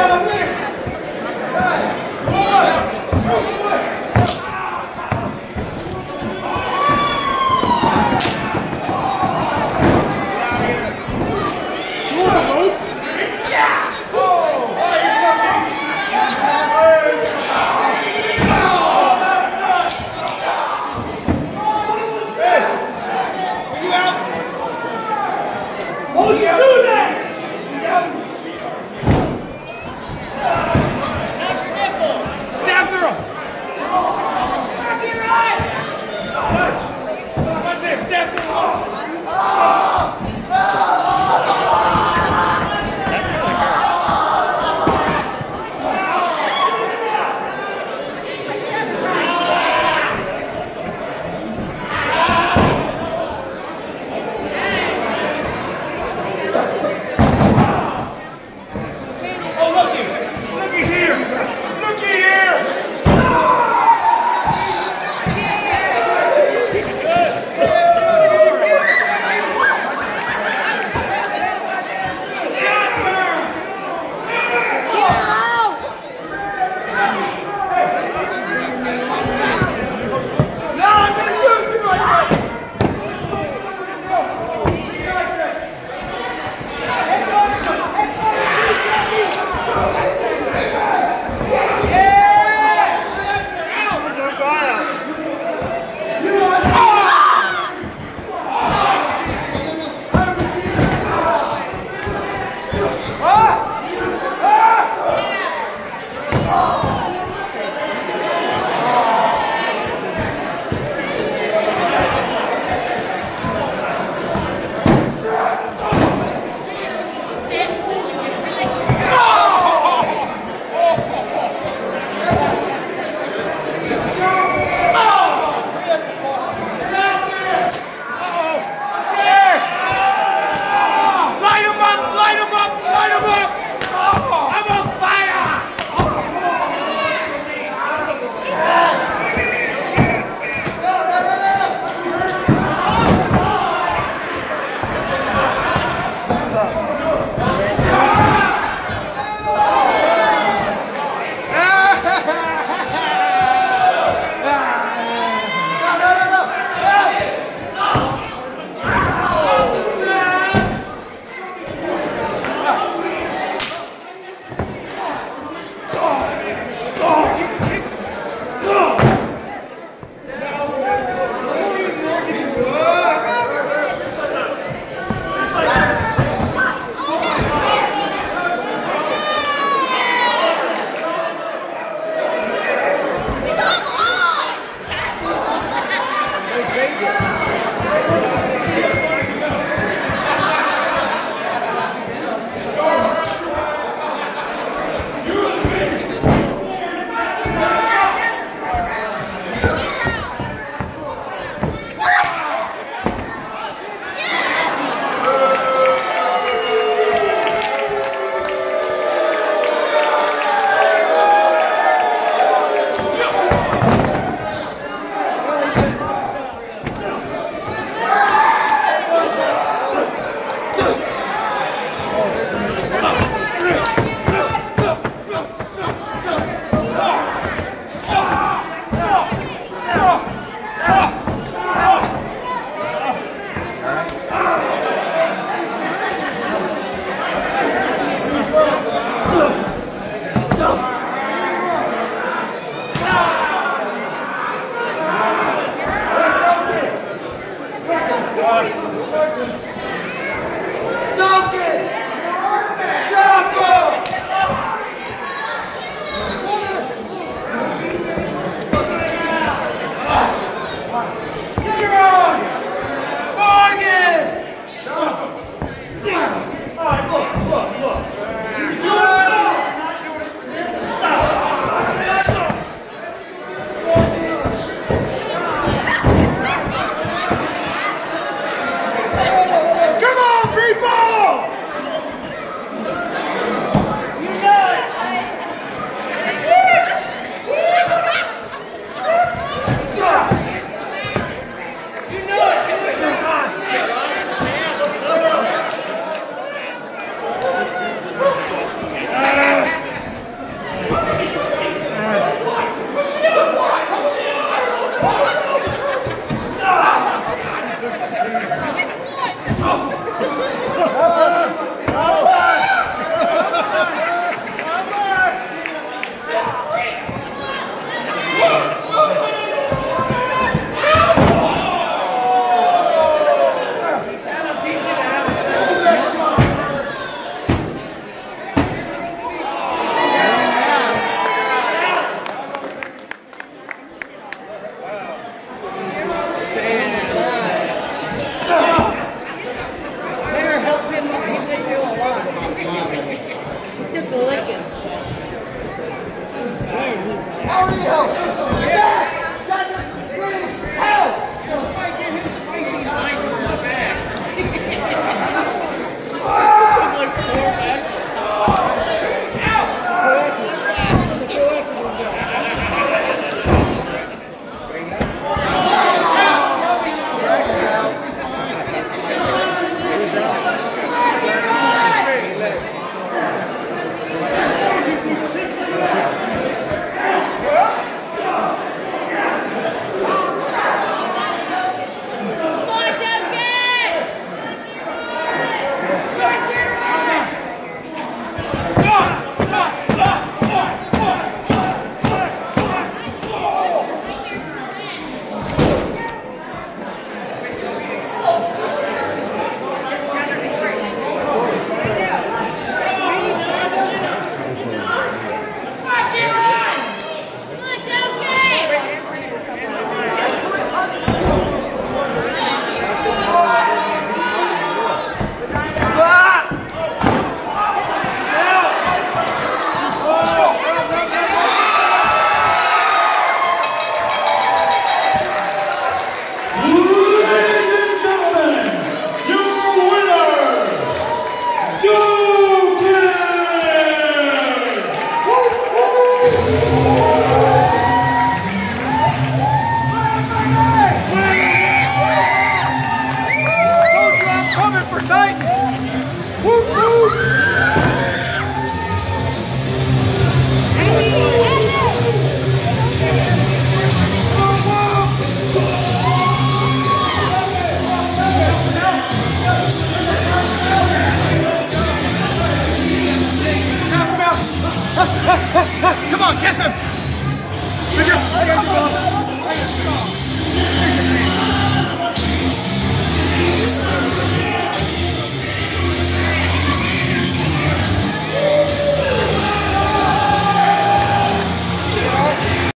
How you Thank. Come on, kiss him! Because...